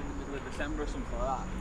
in the middle of December or something like that.